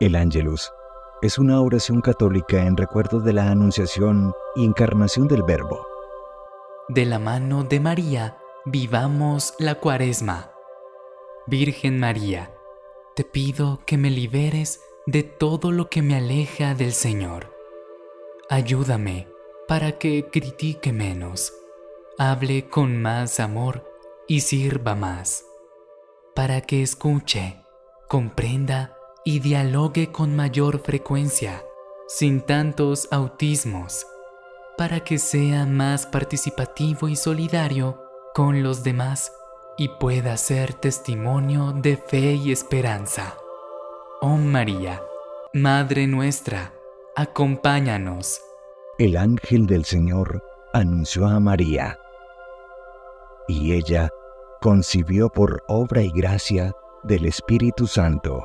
El Ángelus es una oración católica en recuerdo de la anunciación y encarnación del Verbo. De la mano de María, vivamos la cuaresma. Virgen María, te pido que me liberes de todo lo que me aleja del Señor. Ayúdame para que critique menos, hable con más amor y sirva más, para que escuche, comprenda y dialogue con mayor frecuencia, sin tantos autismos, para que sea más participativo y solidario con los demás y pueda ser testimonio de fe y esperanza. Oh María, Madre nuestra, acompáñanos. El ángel del Señor anunció a María, y ella concibió por obra y gracia del Espíritu Santo.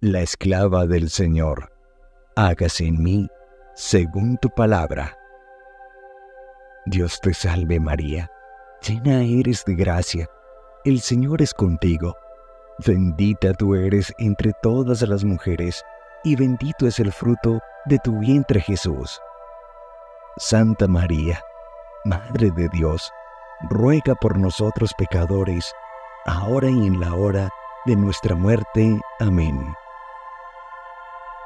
la esclava del Señor, hágase en mí según tu palabra. Dios te salve María, llena eres de gracia, el Señor es contigo, bendita tú eres entre todas las mujeres, y bendito es el fruto de tu vientre Jesús. Santa María, Madre de Dios, ruega por nosotros pecadores, ahora y en la hora de nuestra muerte. Amén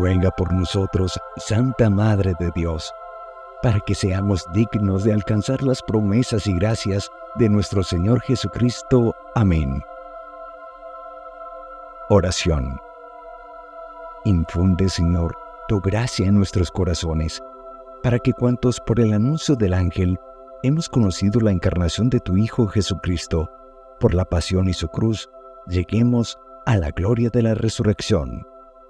Ruega por nosotros, Santa Madre de Dios, para que seamos dignos de alcanzar las promesas y gracias de nuestro Señor Jesucristo. Amén. Oración. Infunde, Señor, tu gracia en nuestros corazones, para que cuantos por el anuncio del ángel hemos conocido la encarnación de tu Hijo Jesucristo, por la pasión y su cruz, lleguemos a la gloria de la resurrección